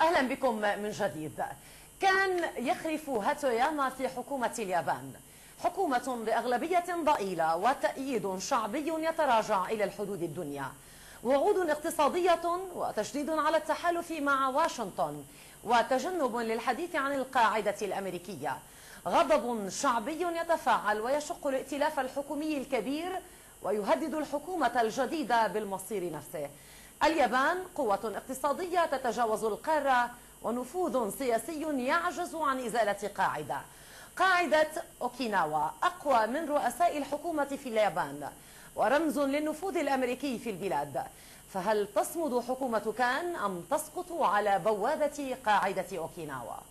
أهلا بكم من جديد. كان يخرف هاتوياما في حكومة اليابان. حكومة بأغلبية ضئيلة وتأييد شعبي يتراجع إلى الحدود الدنيا. وعود اقتصادية وتشديد على التحالف مع واشنطن. وتجنب للحديث عن القاعدة الأمريكية. غضب شعبي يتفاعل ويشق الائتلاف الحكومي الكبير ويهدد الحكومة الجديدة بالمصير نفسه. اليابان قوة اقتصادية تتجاوز القارة ونفوذ سياسي يعجز عن إزالة قاعدة. قاعدة أوكيناوا أقوى من رؤساء الحكومة في اليابان ورمز للنفوذ الأمريكي في البلاد. فهل تصمد حكومة كان أم تسقط على بوابة قاعدة أوكيناوا؟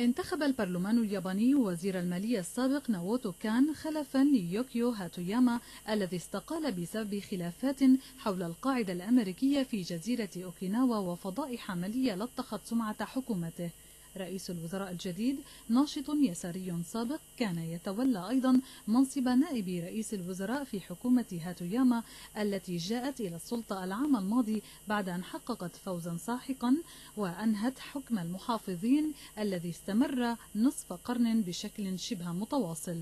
انتخب البرلمان الياباني وزير المالية السابق ناوتو كان خلفا ليوكيو هاتوياما الذي استقال بسبب خلافات حول القاعدة الأمريكية في جزيرة أوكيناوا وفضائح عملية لطخت سمعة حكومته. رئيس الوزراء الجديد ناشط يساري سابق كان يتولى أيضا منصب نائب رئيس الوزراء في حكومة هاتوياما التي جاءت إلى السلطة العام الماضي بعد أن حققت فوزا ساحقا وأنهت حكم المحافظين الذي استمر نصف قرن بشكل شبه متواصل.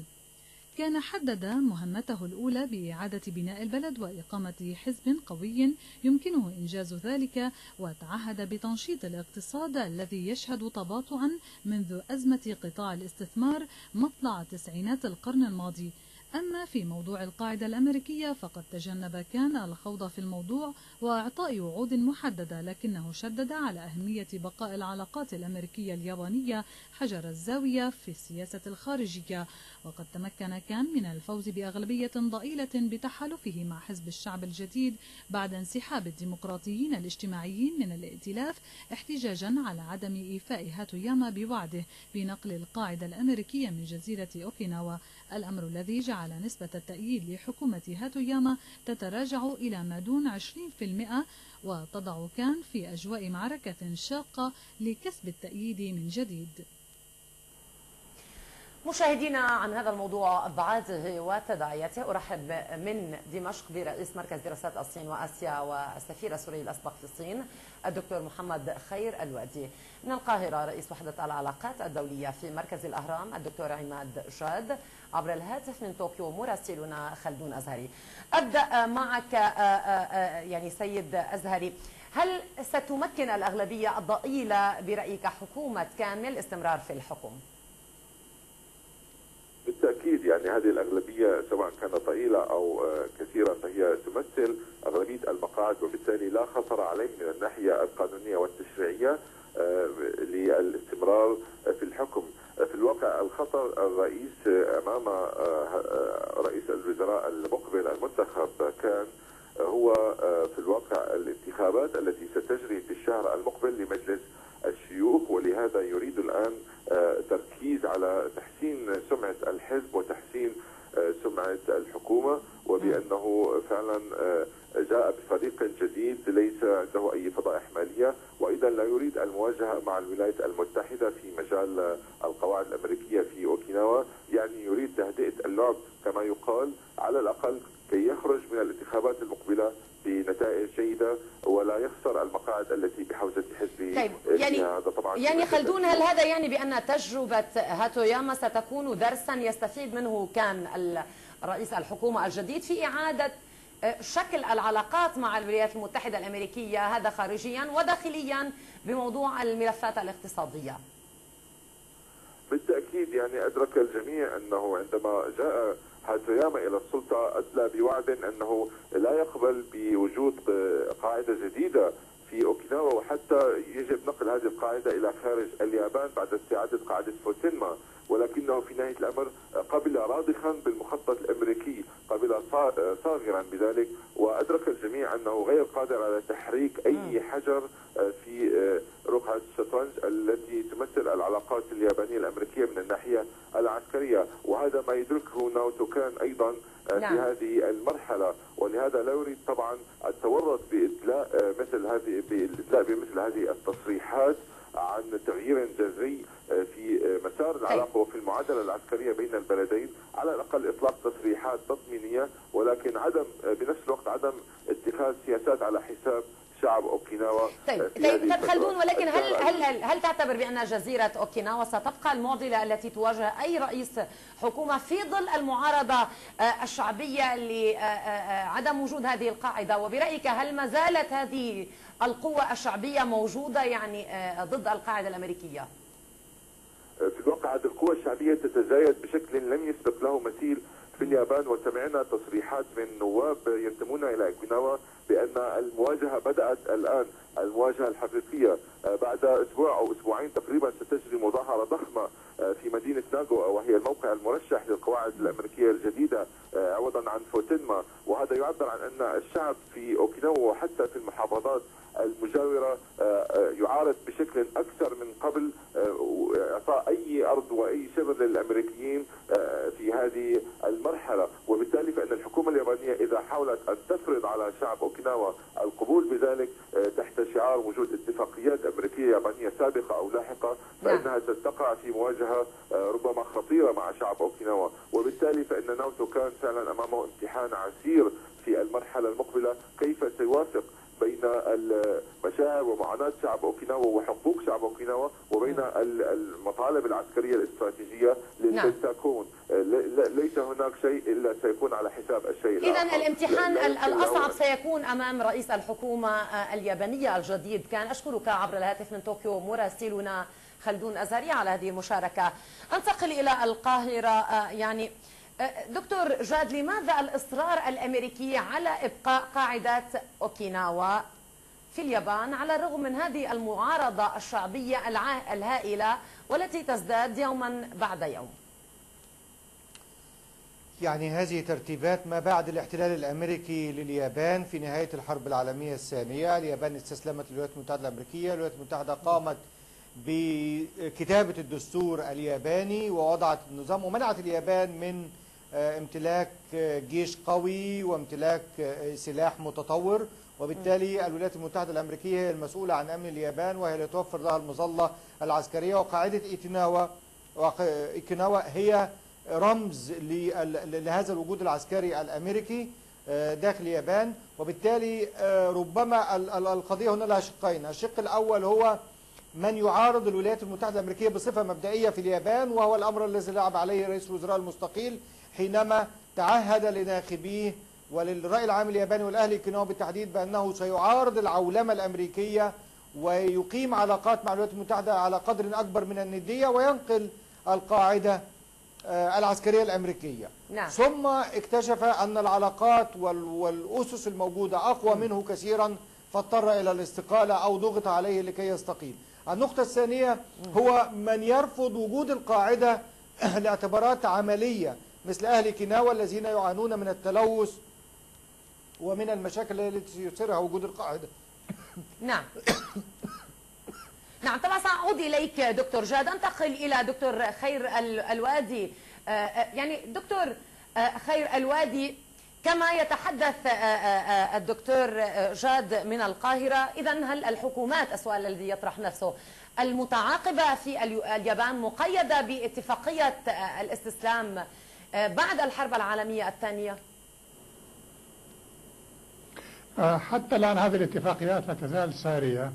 كان حدد مهمته الأولى بإعادة بناء البلد وإقامة حزب قوي يمكنه إنجاز ذلك وتعهد بتنشيط الاقتصاد الذي يشهد تباطؤا منذ أزمة قطاع الاستثمار مطلع تسعينات القرن الماضي. أما في موضوع القاعدة الأمريكية فقد تجنب كان الخوض في الموضوع وإعطاء وعود محددة لكنه شدد على أهمية بقاء العلاقات الأمريكية اليابانية حجر الزاوية في السياسة الخارجية. وقد تمكن كان من الفوز بأغلبية ضئيلة بتحالفه مع حزب الشعب الجديد بعد انسحاب الديمقراطيين الاجتماعيين من الائتلاف احتجاجا على عدم إيفاء هاتوياما بوعده بنقل القاعدة الأمريكية من جزيرة أوكيناوا. الأمر الذي جعل نسبة التأييد لحكومة هاتوياما تتراجع إلى ما دون 20% وتضع كان في أجواء معركة شاقة لكسب التأييد من جديد. مشاهدينا عن هذا الموضوع أبعاده وتداعياته أرحب من دمشق برئيس مركز دراسات الصين وآسيا والسفير السوري الأسبق في الصين الدكتور محمد خير الوادي. من القاهرة رئيس وحدة العلاقات الدولية في مركز الأهرام الدكتور عماد جاد عبر الهاتف من طوكيو مراسلنا خلدون أزهري. أبدأ معك يعني سيد أزهري. هل ستمكن الأغلبية الضئيلة برأيك حكومة كان من الاستمرار في الحكم؟ بالتاكيد يعني هذه الأغلبية سواء كانت ضئيله أو كثيرة فهي تمثل أغلبية المقاعد وبالتالي لا خطر عليه من الناحية القانونية والتشريعية للاستمرار في الحكم. في الواقع الخطر الرئيس أمام رئيس الوزراء المقبل المنتخب كان هو في الواقع الانتخابات التي ستجري في الشهر المقبل لمجلس الشيوخ ولهذا يريد الآن تركيز على تحسين سمعة الحزب وتحسين سمعة الحكومة وبأنه فعلا جاء بفريق جديد ليس عنده أي فضائح مالية وأيضا لا يريد المواجهة مع الولايات المتحدة في مجال القواعد الأمريكية في أوكيناوا. يعني يريد تهدئة اللعب كما يقال على الأقل كي يخرج من الانتخابات المقبلة بنتائج جيدة ولا يخسر المقاعد التي بحوزة حزبه طيب يعني هذا طبعا. يعني خلدون هل هذا يعني بأن تجربة هاتوياما ستكون درسا يستفيد منه كان رئيس الحكومة الجديد في إعادة شكل العلاقات مع الولايات المتحدة الأمريكية هذا خارجيا وداخليا بموضوع الملفات الاقتصادية؟ بالتأكيد يعني أدرك الجميع أنه عندما جاء هاتوياما إلى السلطة أدلى بوعد أنه لا يقبل بوجود قاعدة جديدة في أوكيناوا وحتى يجب نقل هذه القاعدة إلى خارج اليابان بعد استعادة قاعدة فوتينما ولكنه في نهاية الأمر قبل راضخا بالمخطط الأمريكي قبل صاغرا بذلك وأدرك الجميع أنه غير قادر على تحريك أي حجر في رقعة الشطرنج التي تمثل العلاقات اليابانية الأمريكية من الناحية ما يدركه ناوتو كان أيضا نعم. في هذه المرحلة. ولهذا لا يريد طبعا التورط بإدلاء مثل هذه بإدلاء بمثل هذه التصريحات عن تغيير جذري في مسار العلاقه وفي المعادلة العسكرية بين البلدين. على الأقل إطلاق تصريحات تطمينيه ولكن عدم بنفس الوقت عدم اتخاذ سياسات على حساب شعب أوكيناوا طيب طيب خلدون ولكن هل هل هل, هل تعتبر بأن جزيرة أوكيناوا ستبقى المعضلة التي تواجه أي رئيس حكومة في ظل المعارضة آه، الشعبية لعدم آه، آه، وجود هذه القاعدة؟ وبرأيك هل ما زالت هذه القوة الشعبية موجودة يعني ضد القاعدة الأمريكية؟ في الواقع هذه القوى الشعبية تتزايد بشكل لم يسبق له مثيل في اليابان وسمعنا تصريحات من نواب ينتمون إلى أوكيناوا بأن المواجهة بدأت الآن المواجهة الحقيقية آه، بعد أسبوع أو أسبوعين تقريبا ستجري مظاهرة ضخمة آه، في مدينة ناغو وهي الموقع المرشح للقواعد الأمريكية الجديدة آه، عوضا عن فوتينما. وهذا يعبر عن أن الشعب في أوكيناوا وحتى في المحافظات المجاورة يعارض بشكل أكثر من قبل إعطاء أي أرض وأي شبر للأمريكيين في هذه المرحلة وبالتالي فإن الحكومة اليابانية إذا حاولت أن تفرض على شعب أوكيناوا القبول بذلك تحت شعار وجود اتفاقيات أمريكية يابانية سابقة أو لاحقة نعم. فإنها ستقع في مواجهة ربما خطيرة مع شعب أوكيناوا وبالتالي فإن ناوتو كان فعلا أمامه امتحان عسير في المرحلة المقبلة كيف سيوافق بين المشاعر ومعاناة شعب أوكيناوا وحقوق شعب أوكيناوا وبين المطالب العسكرية الاستراتيجية للبنتاكون نعم. ليس هناك شيء إلا سيكون على حساب الشيء إذا الامتحان الأصعب سيكون أمام رئيس الحكومة اليابانية الجديد. كان أشكرك عبر الهاتف من طوكيو مراسلنا خلدون أزهري على هذه المشاركة. أنتقل إلى القاهرة. يعني دكتور جاد لماذا الإصرار الأمريكي على إبقاء قاعدة أوكيناوا في اليابان على الرغم من هذه المعارضة الشعبية الهائلة والتي تزداد يوما بعد يوم؟ يعني هذه ترتيبات ما بعد الاحتلال الأمريكي لليابان في نهاية الحرب العالمية الثانية. اليابان استسلمت للولايات المتحدة الأمريكية. الولايات المتحدة قامت بكتابة الدستور الياباني ووضعت النظام ومنعت اليابان من امتلاك آه، جيش قوي وامتلاك آه، سلاح متطور. وبالتالي الولايات المتحدة الأمريكية هي المسؤولة عن أمن اليابان وهي اللي توفر لها المظلة العسكرية. وقاعدة إيكيناوا إيكيناوا هي رمز لهذا الوجود العسكري الأمريكي داخل اليابان. وبالتالي ربما القضية هنا لها شقين. الشق الأول هو من يعارض الولايات المتحدة الأمريكية بصفة مبدئية في اليابان وهو الأمر الذي لعب عليه رئيس الوزراء المستقيل حينما تعهد لناخبيه وللرأي العام الياباني والأهلي كيناوا بالتحديد بأنه سيعارض العولمة الأمريكية ويقيم علاقات مع الولايات المتحدة على قدر أكبر من الندية وينقل القاعدة آه، العسكرية الأمريكية. نعم. ثم اكتشف أن العلاقات والأسس الموجودة أقوى منه كثيرا فاضطر إلى الاستقالة أو ضغط عليه لكي يستقيل. النقطة الثانية هو من يرفض وجود القاعدة لأعتبارات عملية مثل أهل كيناوا الذين يعانون من التلوث ومن المشاكل التي يثيرها وجود القاعدة. نعم. نعم طبعا سأعود إليك دكتور جاد. أنتقل إلى دكتور خير الوادي. آه، آه، يعني دكتور آه، خير الوادي كما يتحدث الدكتور جاد من القاهرة. إذا هل الحكومات السؤال الذي يطرح نفسه المتعاقبة في اليابان مقيدة باتفاقية الاستسلام بعد الحرب العالمية الثانية؟ آه، حتى الآن هذه الاتفاقيات لا تزال سارية.